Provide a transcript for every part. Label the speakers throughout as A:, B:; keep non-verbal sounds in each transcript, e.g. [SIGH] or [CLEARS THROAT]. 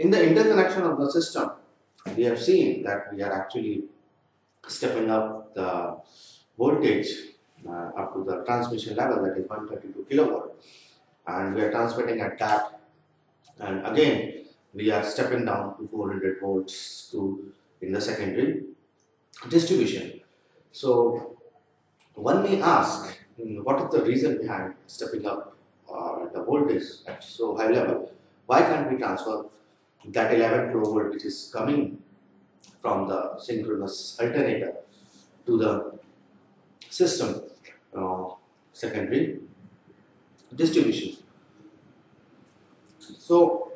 A: In the interconnection of the system, we have seen that we are actually stepping up the voltage uh, up to the transmission level that is 132 kilovolt and we are transmitting at that and again we are stepping down to 400 volts to in the secondary distribution. So one may ask hmm, what is the reason behind stepping up uh, the voltage at so high level? Why can't we transfer that 11 kilovolt which is coming from the synchronous alternator to the system uh, secondary distribution. So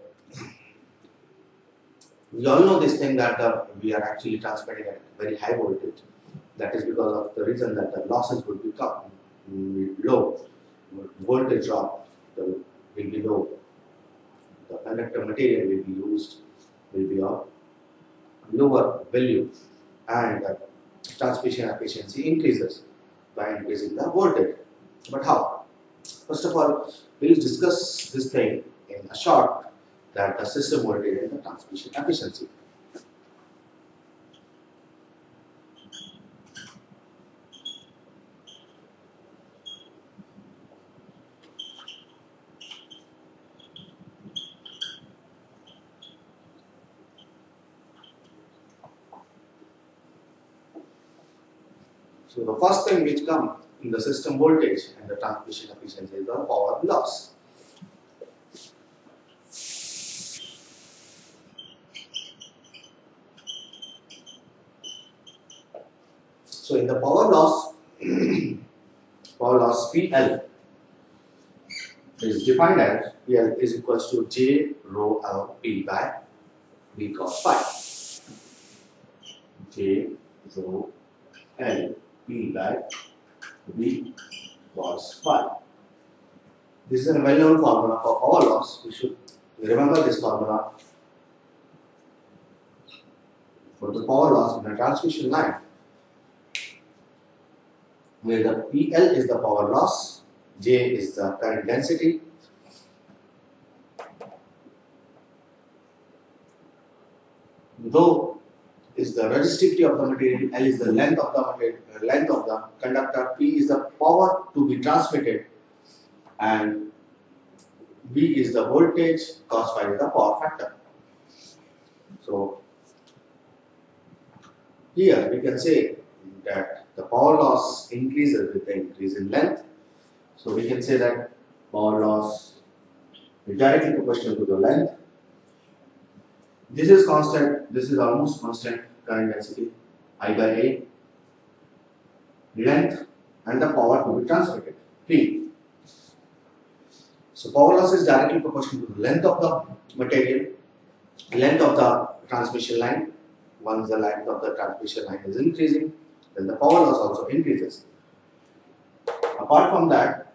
A: we all know this thing that uh, we are actually transmitting at very high voltage. That is because of the reason that the losses will become low, voltage drop will be low. The conductor material will be used will be of lower value and the transmission efficiency increases by increasing the voltage. But how? First of all, we'll discuss this thing in a short that the system voltage and the transmission efficiency. So the first thing which comes in the system voltage and the transmission efficiency is the power loss. So in the power loss, [CLEARS THROAT] power loss PL is defined as PL is equals to J rho L P by V cos phi. J rho L P by V cos phi. This is a well-known formula for power loss. We should remember this formula for the power loss in a transmission line where the PL is the power loss, J is the current density, rho is the resistivity of the material, L is the length of the material, uh, length of the conductor, P is the power to be transmitted, and V is the voltage, cos phi is the power factor. So here we can say that the power loss increases with the increase in length. So we can say that power loss is directly proportional to the length. This is constant, this is almost constant current density, I by A, length and the power to be transmitted, P. So power loss is directly proportional to the length of the material, length of the transmission line. Once the length of the transmission line is increasing, then the power loss also increases. Apart from that,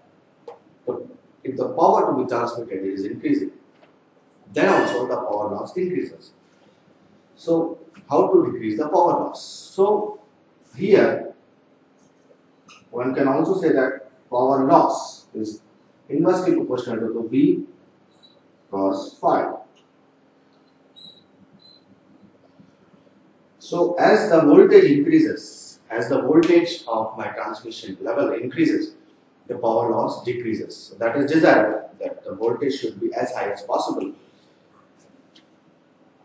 A: if the power to be transmitted is increasing, then also the power loss increases. So, how to decrease the power loss? So, here one can also say that power loss is inversely proportional to the V cos phi. So, as the voltage increases, as the voltage of my transmission level increases, the power loss decreases. So that is desirable that the voltage should be as high as possible.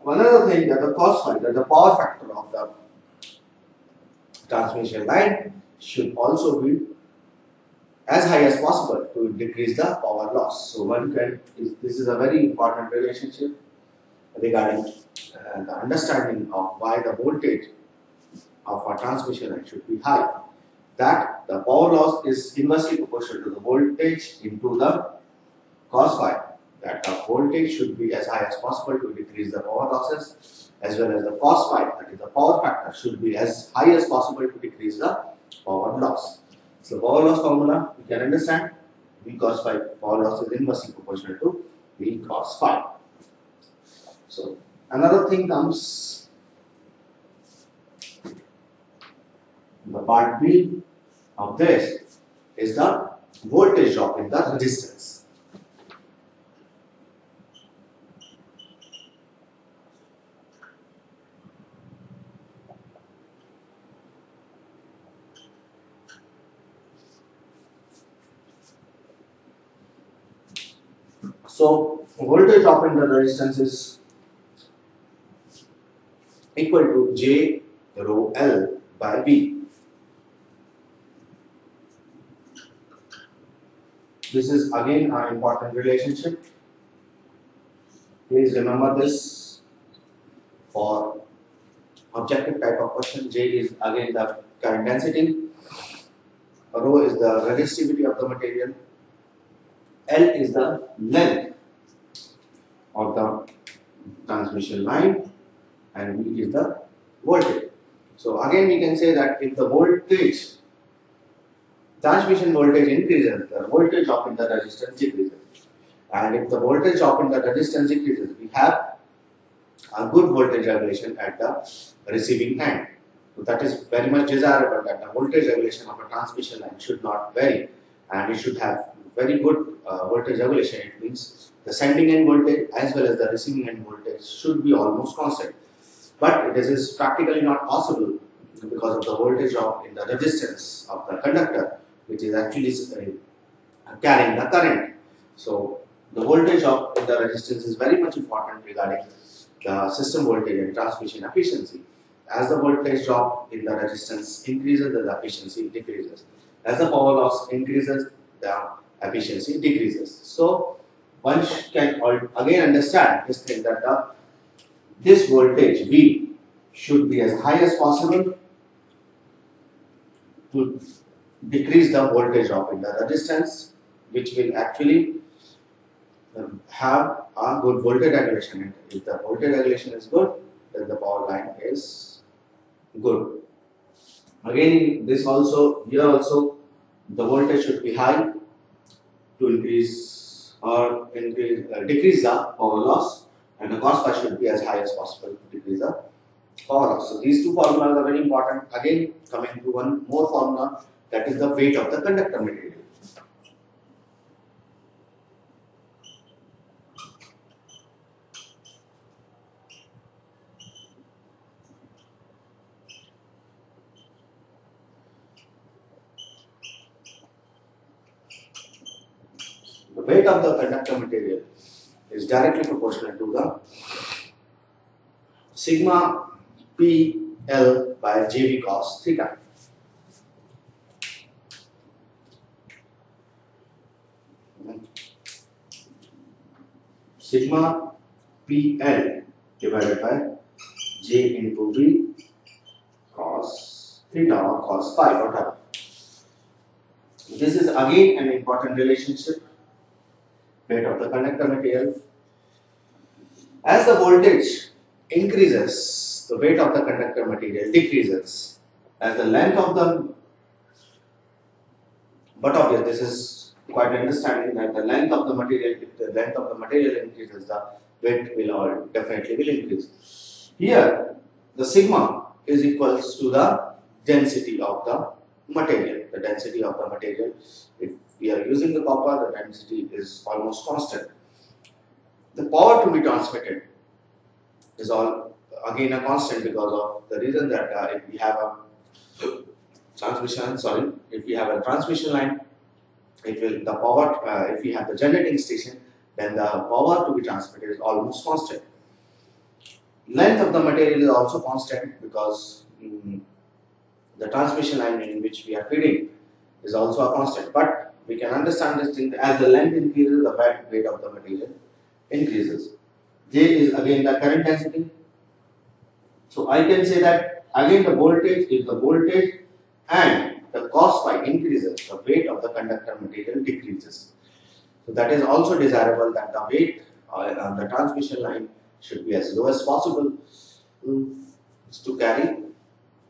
A: Another thing that the cost factor, the power factor of the transmission line should also be as high as possible to decrease the power loss. So one can, this is a very important relationship regarding uh, the understanding of why the voltage of a transmission line should be high. That the power loss is inversely proportional to the voltage into the cos phi. That the voltage should be as high as possible to decrease the power losses, as well as the cos phi, that is the power factor, should be as high as possible to decrease the power loss. So power loss formula you can understand V cos phi power loss is inversely proportional to V cos phi. So another thing comes the part B of this is the voltage drop in the resistance. So voltage drop in the resistance is equal to J rho L by V. This is again an important relationship. Please remember this for objective type of question. J is again the current density, rho is the resistivity of the material, L is the length of the transmission line, and V is the voltage. So again we can say that if the voltage transmission voltage increases, the voltage drop in the resistance decreases. And if the voltage drop in the resistance decreases, we have a good voltage regulation at the receiving end. So that is very much desirable that the voltage regulation of a transmission line should not vary and it should have very good uh, voltage regulation. It means the sending end voltage as well as the receiving end voltage should be almost constant. But this is practically not possible because of the voltage drop in the resistance of the conductor which is actually uh, carrying the current. So the voltage drop in the resistance is very much important regarding the system voltage and transmission efficiency. As the voltage drop in the resistance increases, the efficiency decreases. As the power loss increases, the efficiency decreases. So one can again understand this thing that the this voltage V should be as high as possible to decrease the voltage in the resistance, which will actually um, have a good voltage regulation. If the voltage regulation is good, then the power line is good. Again, this also here also the voltage should be high to increase or increase uh, decrease the power loss, and the cos phi should be as high as possible to decrease the power loss. So these two formulas are very important. Again, coming to one more formula that is the weight of the conductor material. Weight of the conductor material is directly proportional to the sigma P L by JV cos theta. sigma PL divided by J into V cos theta or cos phi, whatever. This is again an important relationship, weight of the conductor material. As the voltage increases, the weight of the conductor material decreases. As the length of the, but obviously this is quite understanding that the length of the material, if the length of the material increases, the weight will all definitely will increase. Here, the sigma is equals to the density of the material. The density of the material, we are using the copper, the density is almost constant. The power to be transmitted is all again a constant because of the reason that uh, if we have a transmission, sorry, if we have a transmission line it will the power uh, if we have the generating station then the power to be transmitted is almost constant length of the material is also constant because mm, the transmission line in which we are feeding is also a constant but we can understand this thing as the length increases the back weight of the material increases j is again the current density so i can say that again the voltage is the voltage and the cos phi increases, the weight of the conductor material decreases. So that is also desirable that the weight on uh, the transmission line should be as low as possible um, to carry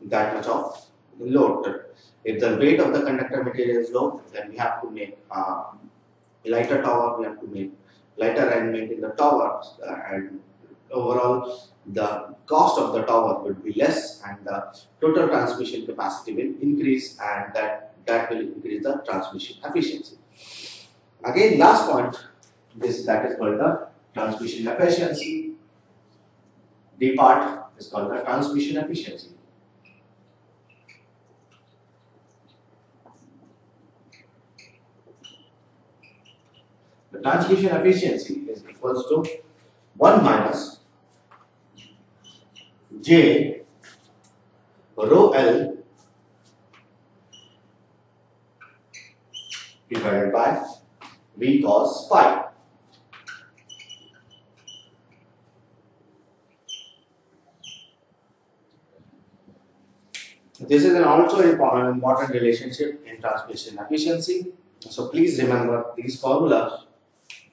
A: that much of load. If the weight of the conductor material is low, then we have to make a lighter tower, we have to make lighter arrangement in the tower uh, and overall the cost of the tower would be less and the total transmission capacity will increase and that, that will increase the transmission efficiency. Again, last point, this that is called the transmission efficiency. The part is called the transmission efficiency. The transmission efficiency is equals to 1 minus J rho L divided by V cos phi. This is an also an important relationship in transmission efficiency. So please remember these formulas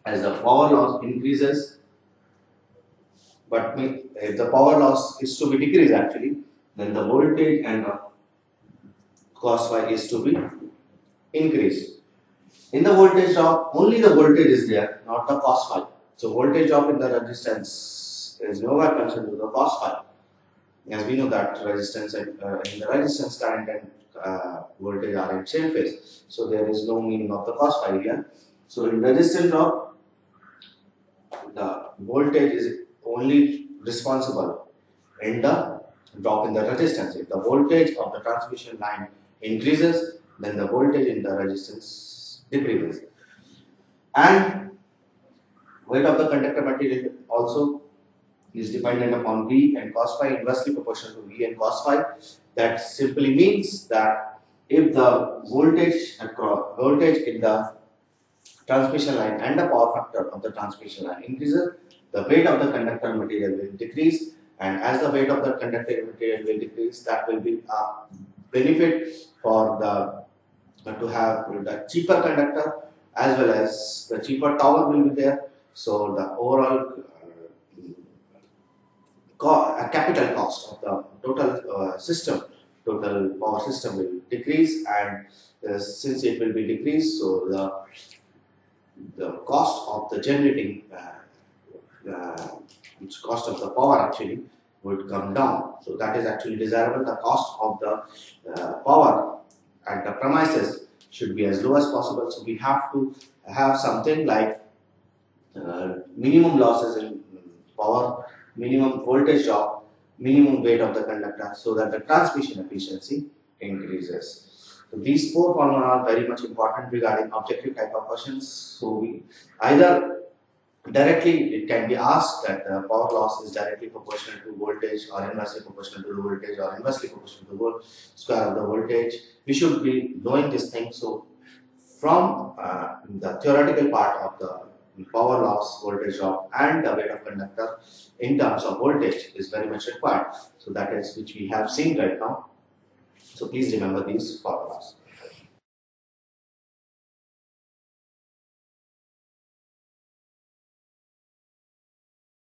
A: as the power loss increases, but if the power loss is to be decreased actually, then the voltage and cos phi is to be increased. In the voltage drop, only the voltage is there, not the cos phi. So voltage drop in the resistance is nowhere concerned with the cos phi as we know that resistance and, uh, in the resistance current and uh, voltage are in same phase so there is no meaning of the cos phi here so in resistance drop the voltage is only responsible in the drop in the resistance if the voltage of the transmission line increases then the voltage in the resistance decreases and weight of the conductor material also is dependent upon V and cos phi inversely proportional to V and cos phi. That simply means that if the voltage across voltage in the transmission line and the power factor of the transmission line increases, the weight of the conductor material will decrease and as the weight of the conductor material will decrease, that will be a benefit for the to have the cheaper conductor as well as the cheaper tower will be there. So the overall a capital cost of the total uh, system, total power system will decrease and uh, since it will be decreased, so the the cost of the generating uh, uh cost of the power actually would come down. So that is actually desirable. The cost of the uh, power at the premises should be as low as possible. So we have to have something like uh, minimum losses in power minimum voltage drop, minimum weight of the conductor so that the transmission efficiency increases. So these four formula are very much important regarding objective type of questions. So we either directly it can be asked that the power loss is directly proportional to voltage or inversely proportional to the voltage or inversely proportional to the square of the voltage. We should be knowing this thing. So from uh, the theoretical part of the power loss, voltage drop and the weight of conductor in terms of voltage is very much required. So that is which we have seen right now. So please remember these formulas.